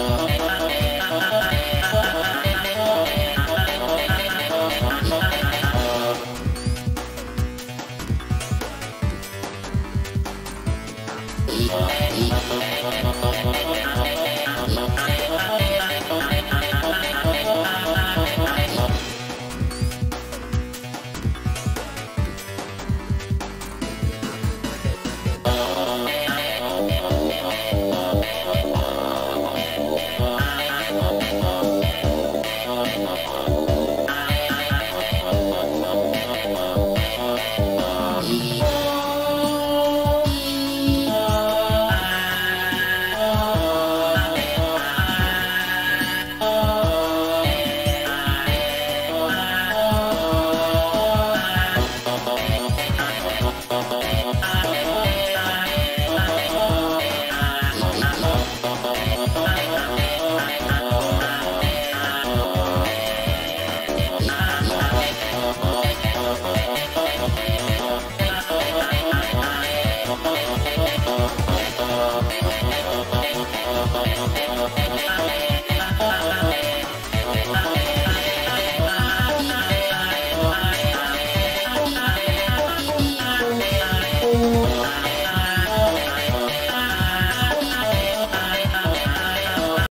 Oh. Bye. もう1回。